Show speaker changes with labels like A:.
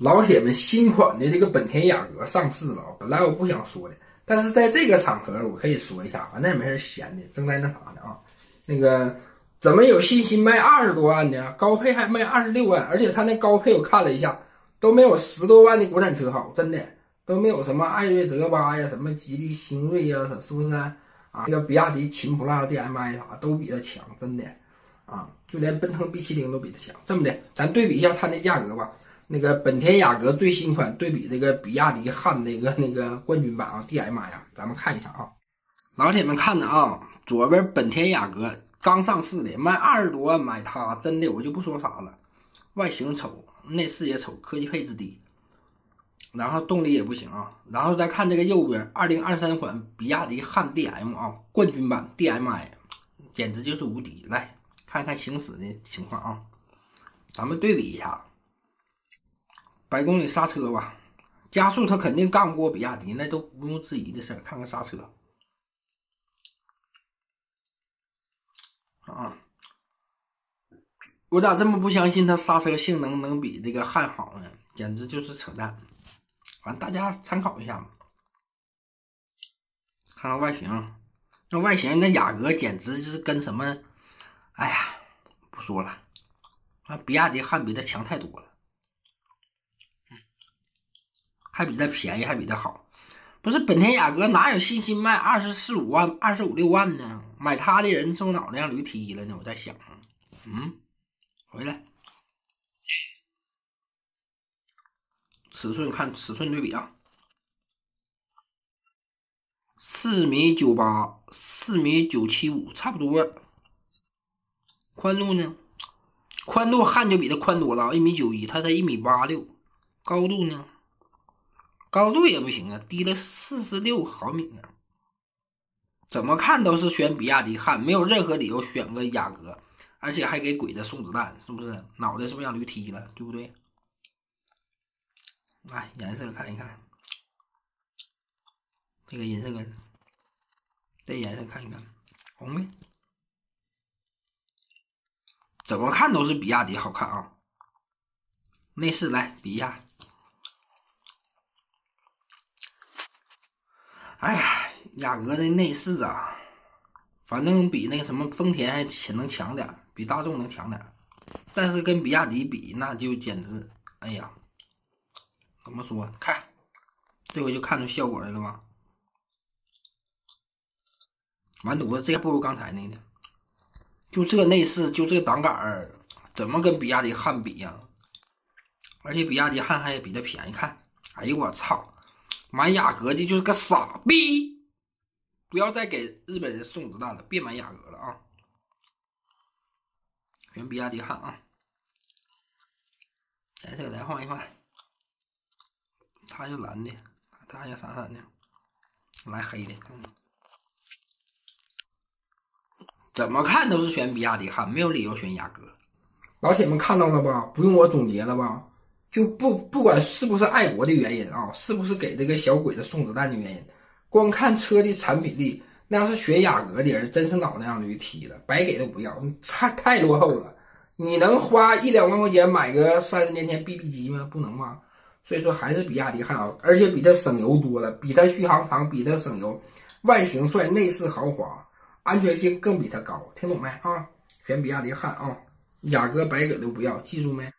A: 老铁们，新款的这个本田雅阁上市了啊！本来我不想说的，但是在这个场合我可以说一下，反正也没人闲的，正在那啥呢啊。那个怎么有信心卖二十多万呢？高配还卖二十六万，而且他那高配我看了一下，都没有十多万的国产车好，真的都没有什么艾瑞泽八呀、什么吉利星瑞呀，是不是啊？啊那个比亚迪秦 PLUS DM-i 啥都比它强，真的啊，就连奔腾 B 七零都比它强。这么的，咱对比一下它的价格吧。那个本田雅阁最新款对比这个比亚迪汉那个那个冠军版啊，DM 呀，咱们看一下啊，老铁们看着啊，左边本田雅阁刚上市的，卖二十多万买它，真的我就不说啥了，外形丑，内饰也丑，科技配置低，然后动力也不行啊，然后再看这个右边二零二三款比亚迪汉 DM 啊，冠军版 DM-i，简直就是无敌，来看一看行驶的情况啊，咱们对比一下。百公里刹车吧，加速它肯定干不过比亚迪，那都不用质疑的事儿。看看刹车，啊，我咋这么不相信它刹车性能能比这个汉好呢？简直就是扯淡！反正大家参考一下嘛。看看外形，那外形那雅阁简直就是跟什么……哎呀，不说了，啊，比亚迪汉比它强太多了。还比它便宜，还比它好，不是本田雅阁哪有信心卖二十四五万、二十五六万呢？买它的人是不是脑袋让驴踢了呢？我在想，嗯，回来，尺寸看尺寸对比啊，四米九八，四米九七五，差不多。宽度呢？宽度汉就比它宽多了，一米九一，它才一米八六。高度呢？高度也不行啊，低了四十六毫米呢。怎么看都是选比亚迪汉，没有任何理由选个雅阁，而且还给鬼子送子弹，是不是？脑袋是不是让驴踢了？对不对？来，颜色看一看，这个颜色跟这颜色看一看，红的？怎么看都是比亚迪好看啊。内饰来比一下。哎呀，雅阁的内饰啊，反正比那个什么丰田还能强点比大众能强点但是跟比亚迪比，那就简直，哎呀，怎么说？看，这回就看出效果来了吧？完犊子，这还不如刚才那个，就这内饰，就这挡杆儿，怎么跟比亚迪汉比呀？而且比亚迪汉还比它便宜，看，哎呦我操！买雅阁的就是个傻逼，不要再给日本人送子弹了，别买雅阁了啊！选比亚迪汉啊，来这个，来换一换，它就蓝的，它就闪闪的，来黑的，怎么看都是选比亚迪汉，没有理由选雅阁。老铁们看到了吧？不用我总结了吧？就不不管是不是爱国的原因啊，是不是给这个小鬼子送子弹的原因，光看车的产品力，那要是选雅阁的人，真是脑袋让驴踢了，白给都不要，太太落后了。你能花一两万块钱买个三十年前 BB 机吗？不能吗？所以说还是比亚迪汉好，而且比它省油多了，比它续航长，比它省油，外形帅，内饰豪华，安全性更比它高，听懂没啊？选比亚迪汉啊，雅阁白给都不要，记住没？